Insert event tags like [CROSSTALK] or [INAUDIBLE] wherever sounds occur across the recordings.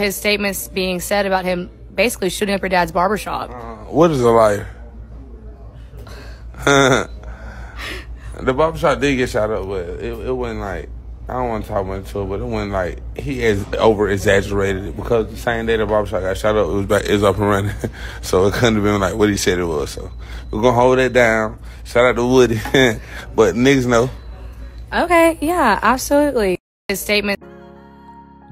his statements being said about him basically shooting up your dad's barbershop. Uh, what is a liar? [LAUGHS] the barbershop did get shot up, but it, it wasn't like I don't want to talk much to it, but it wasn't like he has over exaggerated it because the same day the barbershop got shot up, it was back, it was up and running, [LAUGHS] so it couldn't have been like what he said it was. So we're gonna hold that down. Shout out to Woody, [LAUGHS] but niggas know. Okay, yeah, absolutely. His statement.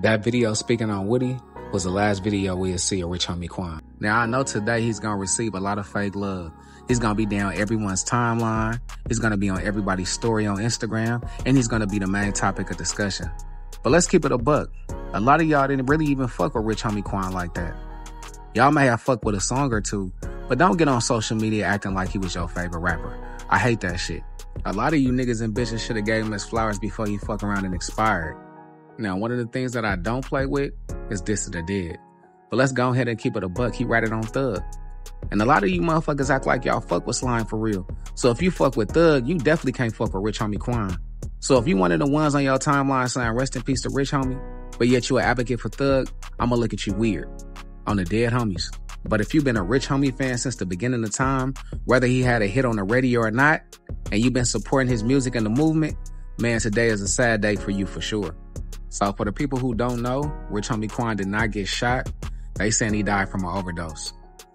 That video speaking on Woody was the last video we'll see of Rich Homie Quan. Now I know today he's gonna receive a lot of fake love. He's gonna be down everyone's timeline. He's gonna be on everybody's story on Instagram, and he's gonna be the main topic of discussion. But let's keep it a buck. A lot of y'all didn't really even fuck with Rich Homie Quan like that. Y'all may have fucked with a song or two, but don't get on social media acting like he was your favorite rapper. I hate that shit. A lot of you niggas and bitches should have gave him his flowers before he fuck around and expired. Now, one of the things that I don't play with is this to the dead. But let's go ahead and keep it a buck. He ratted on Thug. And a lot of you motherfuckers act like y'all fuck with Slime for real. So if you fuck with Thug, you definitely can't fuck with Rich Homie Quan. So if you one of the ones on your timeline saying rest in peace to Rich Homie, but yet you an advocate for Thug, I'ma look at you weird. On the dead homies. But if you've been a Rich Homie fan since the beginning of time, whether he had a hit on the radio or not, and you've been supporting his music and the movement, man, today is a sad day for you for sure. So for the people who don't know, Rich Homie Quan did not get shot. They saying he died from an overdose.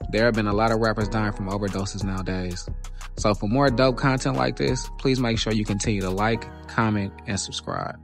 There have been a lot of rappers dying from overdoses nowadays. So for more dope content like this, please make sure you continue to like, comment, and subscribe.